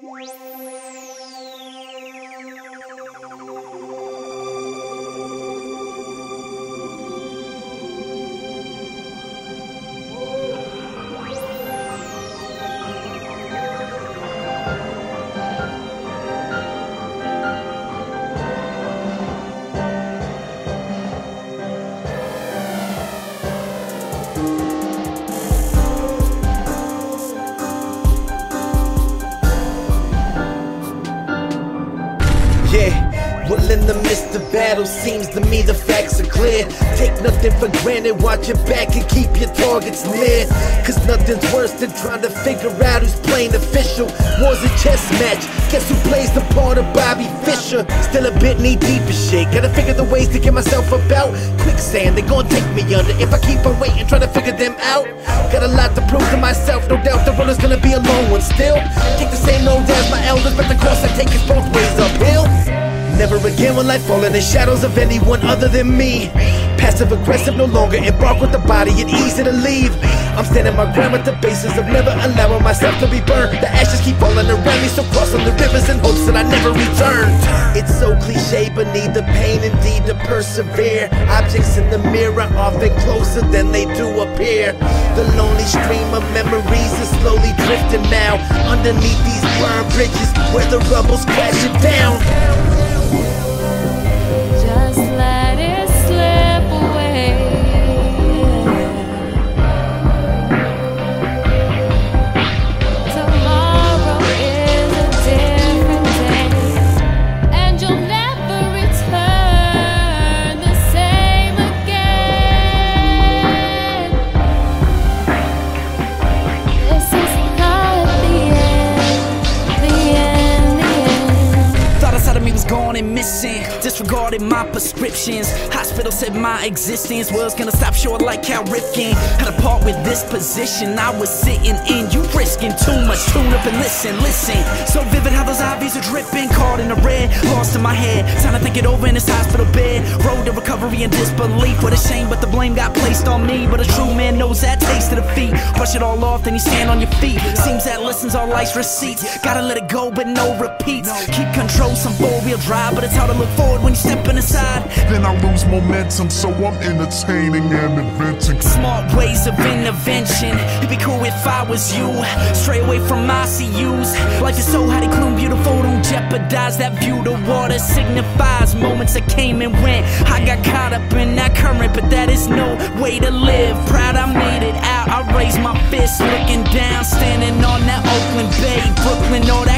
Música Yeah, well in the midst of battle seems to me the facts are clear. Take nothing for granted, watch your back and keep your targets near. Cause nothing's worse than trying to figure out who's playing official. War's a chess match, guess who plays the part of Bobby Fischer? Still a bit knee deep in shit, gotta figure the ways to get myself about. Quicksand, they gon' take me under if I keep on waiting trying to figure them out. Got a lot to prove to myself, no doubt the road is gonna be a long one still Never again will I fall in shadows of anyone other than me. Passive aggressive, no longer embark with the body and easy to leave. I'm standing my ground with the basis of never allowing myself to be burned. The ashes keep falling around me, so crossing the rivers in hopes that I never return. It's so cliche, but need the pain indeed to persevere. Objects in the mirror often closer than they do appear. The lonely stream of memories is slowly drifting now. Underneath these burned bridges where the rubble's crashing down. Disregarded my prescriptions. Hospital said my existence was gonna stop short like Cal Ripken. Had a part with this position I was sitting in. You risking too much. Tune up and listen, listen. So vivid how those IVs are dripping. Caught in the red, lost in my head. Time to think it over in this hospital bed. Road to recovery and disbelief. What a shame, but the blame got placed on me. But a true man knows that taste of defeat. Brush it all off, then you stand on your feet. Seems that lessons are life's receipts. Gotta let it go, but no repeats. Keep control, some four wheel drive, but it's hard to look forward when you're stepping aside. Then I lose momentum, so I'm entertaining and inventing. Smart ways of intervention. It'd be cool if I was you. Stray away from ICUs. Life is so hot and clean, beautiful. Don't jeopardize that view. The water signifies moments that came and went. I got caught up in that current, but that is no way to live. Proud I made it out. I raised my fist, looking down, standing on that Oakland Bay, Brooklyn, all that